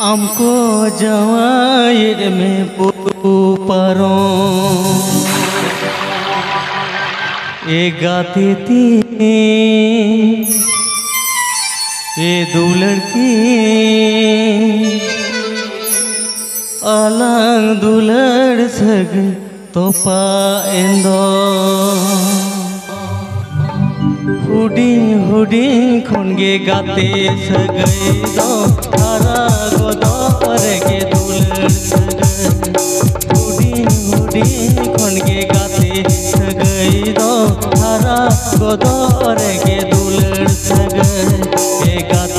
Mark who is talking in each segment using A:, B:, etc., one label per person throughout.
A: हमको जवाई में परो। ए गाती थी। ए दुलड़ती अलंग दुलड़ सग तो पाएंदो हुडिंग हुडिंग खुनगे गाते सगई दो हरा गोदो के दुलड़ सगई हुडिंग हुडिंग खुनगे गाते सगई दो हरा गोदो के दुलड़ सगई ए गाते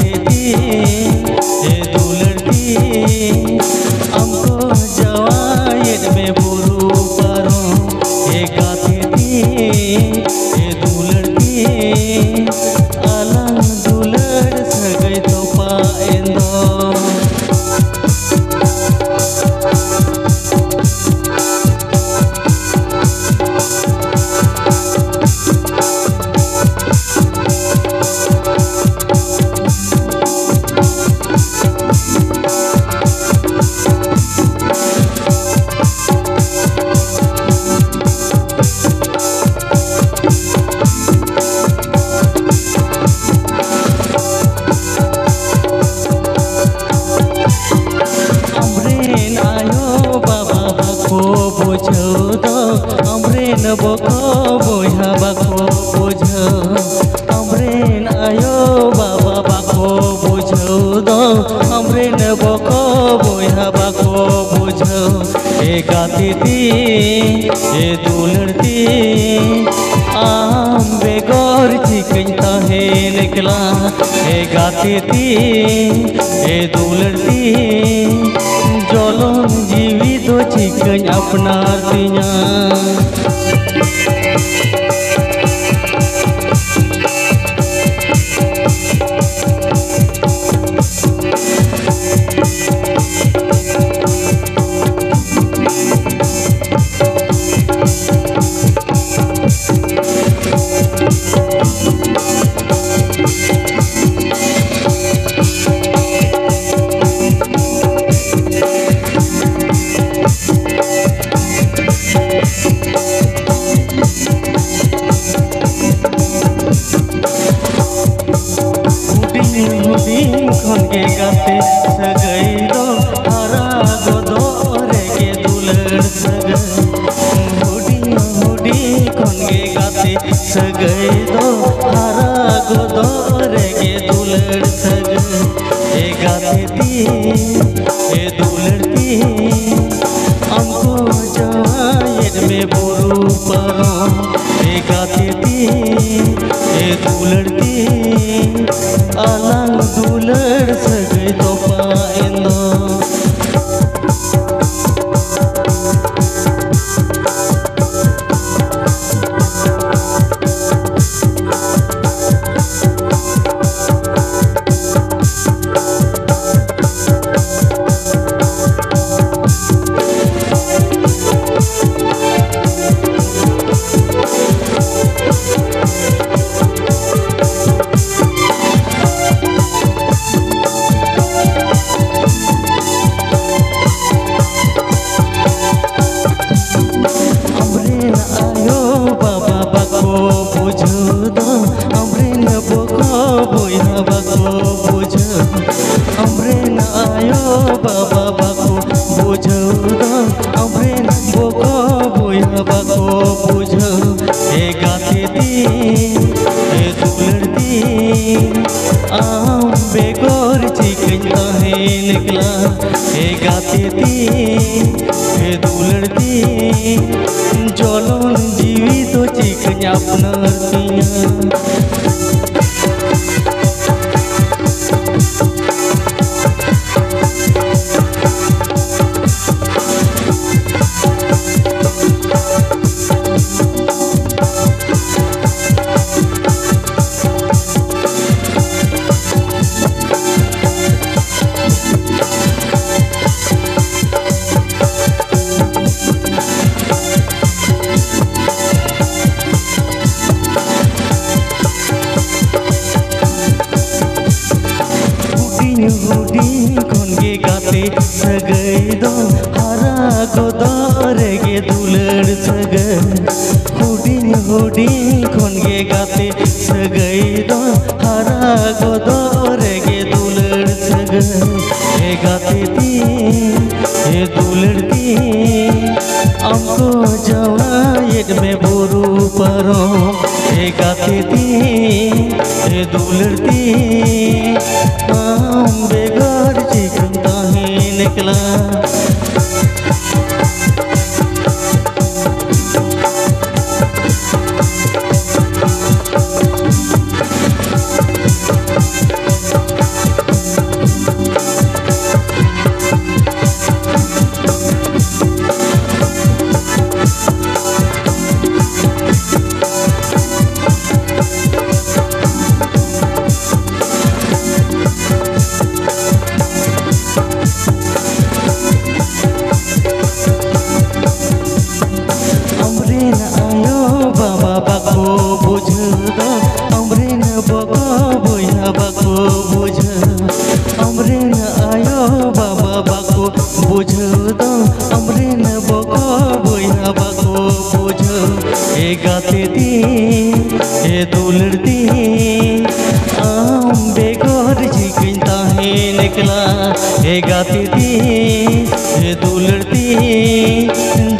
A: उलटी जलम जीवी दो चिकन अपना तिया दिन दिन खनगे गाते सगैरो हरा गोदोरे दुलड़ सग हुडी हुडी खनगे के दुलड़ सग ए गाते ती, ए दुलड़ ती हमको जायर में बोरू परो ए गाते අනන්දුලේ सबको बुझो हे गाथे हे सुलरती आम बेगोर चिकन हे निकला, हे गाथे हे दुलरती जलन जीवित तो चिकन अपना गाती थी से दुलड़ती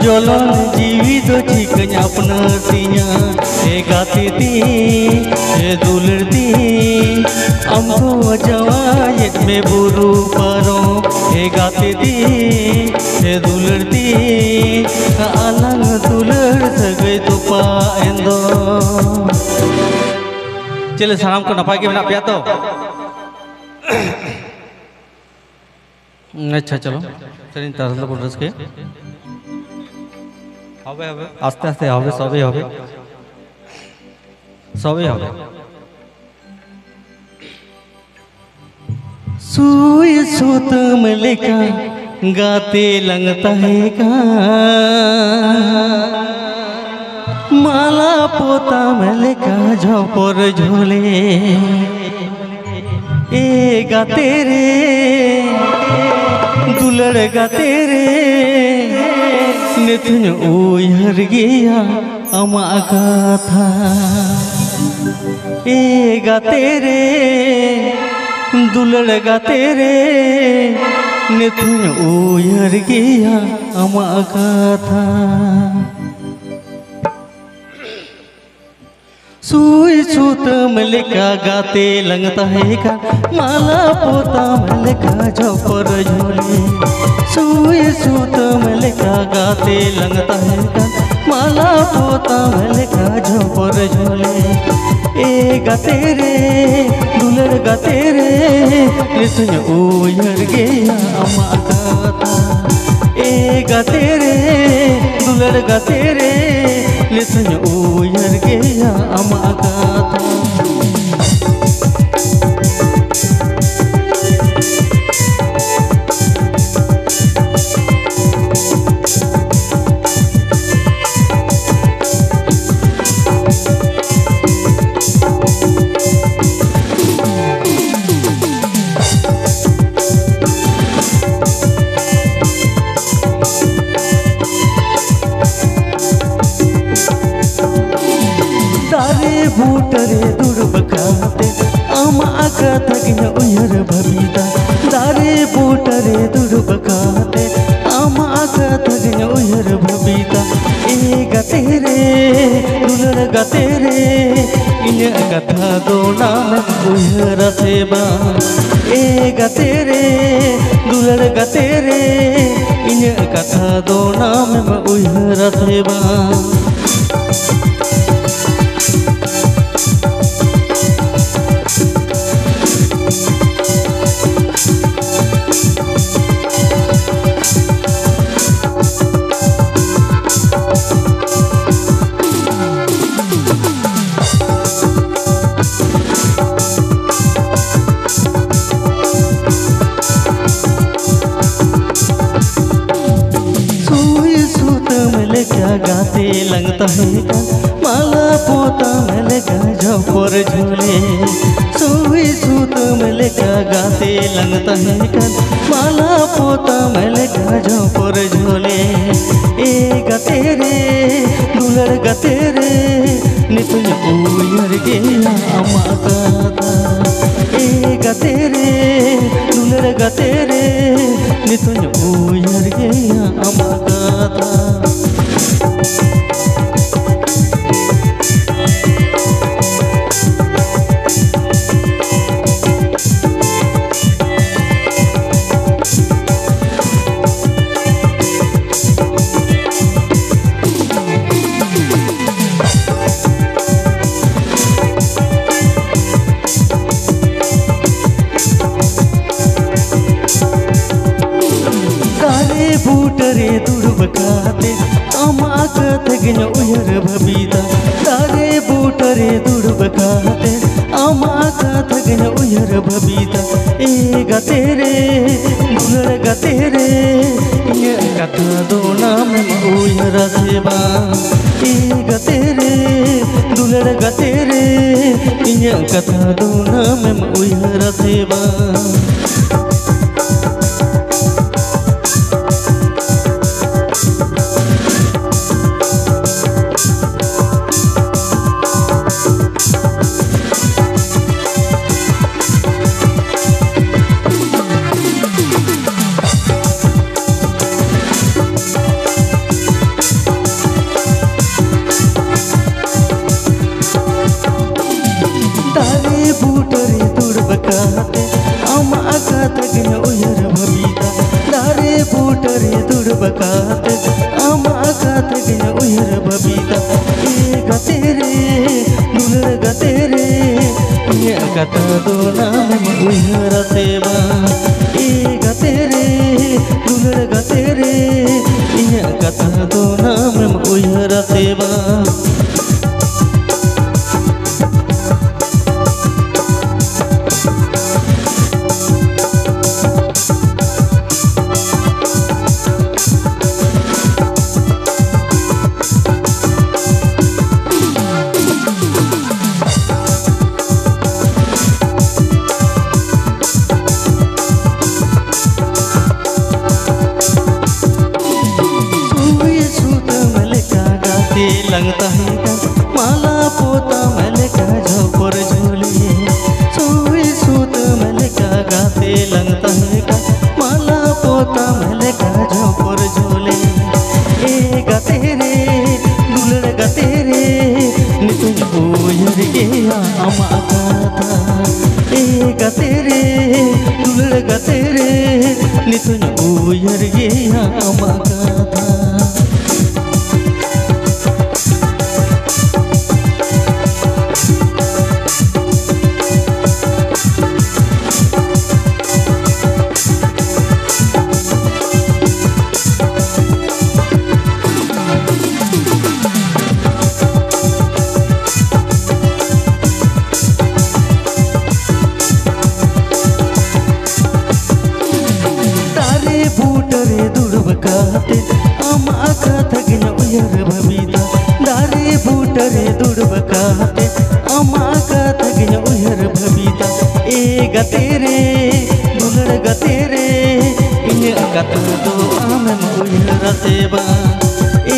A: जलन जीवित तो चिकन अपनतिया। से गाती थी से दुलड़ती हमको तो जवान में बुरु परो। हे गाती थी से दुलड़ती अलग दुलड़ सके तो पाए दो चले सामको नपाय के बिना पिया तो। अच्छा चलो चलिए तारल को रस के হবে হবে আস্তে আস্তে হবে সবই হবে সবই হবে सुई सुत मलिका गाते लगता है का माला पोता मलिका झोपर झोले ए गाते रे दुलड़ तेरे। रे निथुन उयहर गया, अमा गाथा ए दुलड़ तेरे रे निथुन उयहर गया, अमा गाथा सुई सूत मलिका गाते लगता है का माला पोता मलिका झोपर झोले। सुई सूत मलिका गाते लंगता है का माला पोता मलिका झोपर झोले। ए गाते रे, दुलर गाते रे निसुन उयर गया अमा गाता ए गाते रे, दुलर गाते रे लिसन उयर गया अमा गाता आमा का तगिन उयर भबीता तारे बूटरे दुर्बखाते आमा का तगिन उयर भबीता ए गतेरे दुलर गतेरे इन कथा दो नाम उयर सेबा ए गतेरे दुलर गतेरे इन सूत मिल पोता मेले गाजो पर झोले। सुई सूत मेले का गाते लगता है माला पोता मेले गाजो पर झोले। ए गते रे, दुलड़ गते रे नितुन उयर के अमा ए गते रे, दुलड़ गते रे नितुन उयर के अमा gatere dungar gatere ye katha donam uy raseba e gatere dungar gatere ye katha donam uy raseba ತಗಿನ ಉಯರ ಭಬೀತ ದಾರೆ ಬೂಟರೆ ದುಡ್ಬಕಾತೆ ಅಮ್ಮ ಅಕ್ಕ ತಗಿನ ಉಯರ ಭಬೀತ ಏ ಗತೇರೆ ದುಲರ ಗತೇರೆ ಯ ಕಥ ದೋನ ಮೆಮ ಉಯರ ಸೇವಾ ಏ ಗತೇರೆ ದುಲರ ಗತೇರೆ ಯ ಕಥ ದೋನ ಮೆಮ ಉಯರ ಸೇವಾ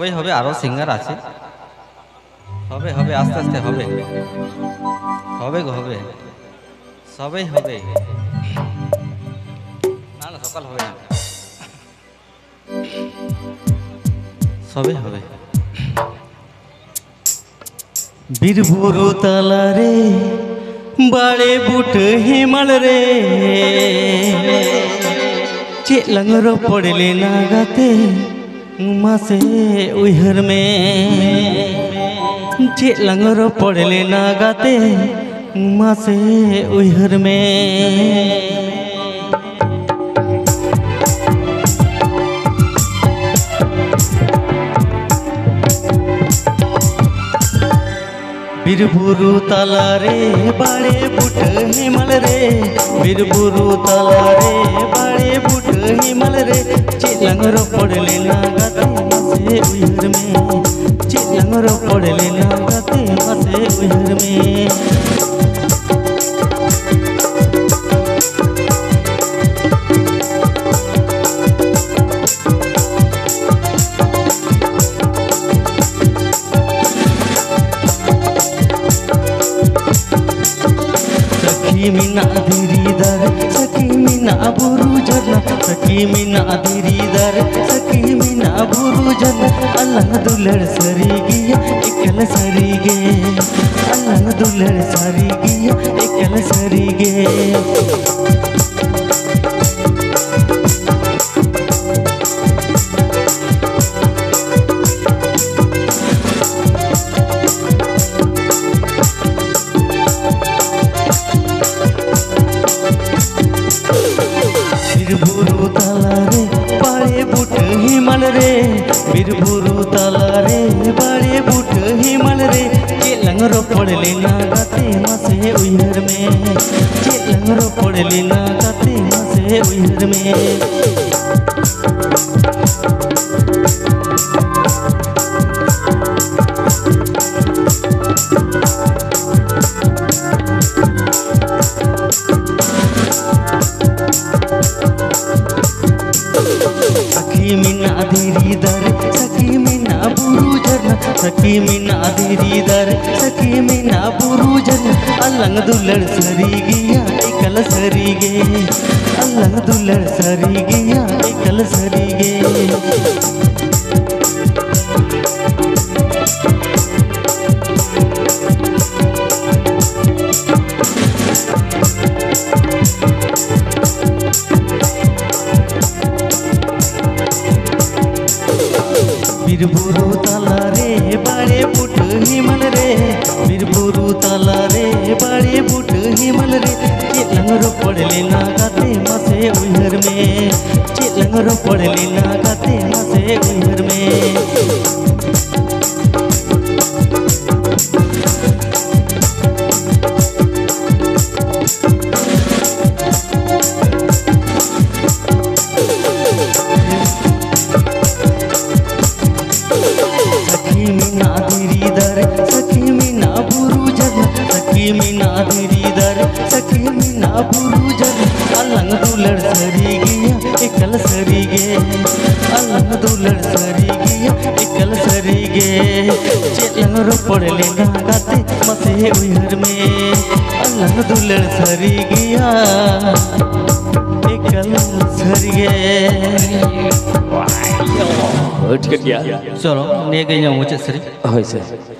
B: সবাই হবে আরও সিঙ্গার আছে। হবে হবে, আস্তে আস্তে হবে। হবে গো, হবে। সবাই হবে। না না, সকাল হবে না। সবে হবে।
A: বীরভূর তালা রে, বাড়ে বুট হিমাল রে। চেলাঙ্গর পড়লে না গাতে মাসে উইহর মে যে লাঙর পড়লে না গাতে মাসে উইহর মে বীরবুরু তালারে বাড়ে বুট হিমাল রে বীরবুরু তালারে বাড়ে বুট হিমাল রে চিলাঙ্গর পড়লে না ಮಸೆ ಉಯಿರ್ಮೆ ಚಿನ್ನಂಗ ರೋಕೊಡಲೆ ನಂಗತೆ ಮಸೆ ಉಯಿರ್ಮೆ বীরবুরু তালারে বাড়ে বুট হিমাল दुल्हड़ सरी गया एकल सरी गे अल्लाह दुल्हड़ सरी गया एकल सरी गे चेलन रो पड़ले गाते मसे उहर में अल्लाह दुल्हड़ सरी गया एकल सरी गे
B: उठ के चलो ने मुझे सरी।
C: होय सर।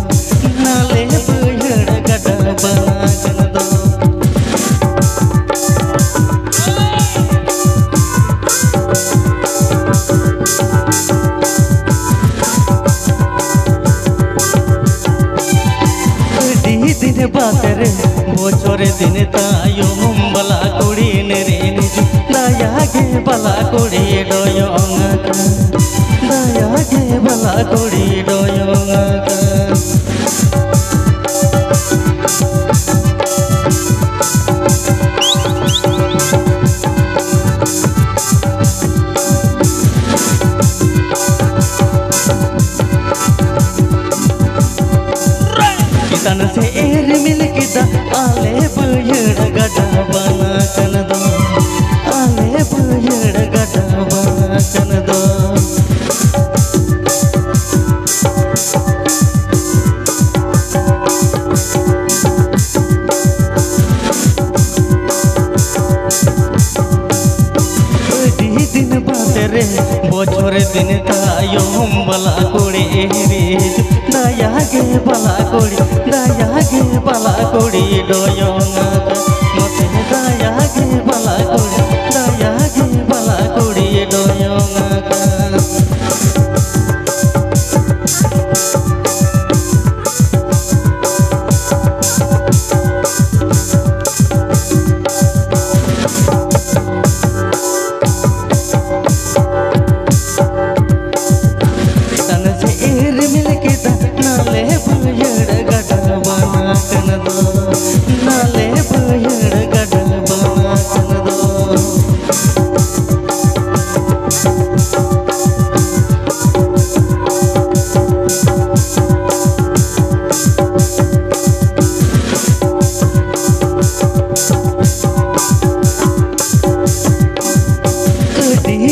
A: तन से एर मिल किता आले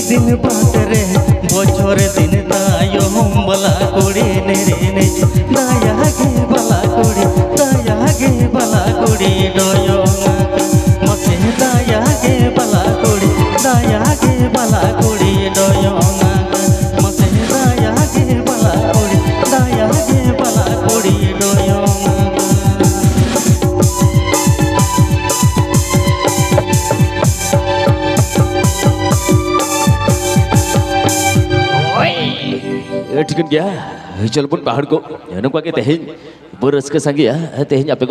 A: দিন পাতরে বছরে দিন তাই বলা করে নেড়ে নেচে দায়াগে বলা করে দায়াগে বলা করে ডয়না মতে দায়াগে বলা করে দায়াগে বলা
C: করে ya pun bahar ko yang kwa ke tehin beres ke sangi ya? Tehin apa?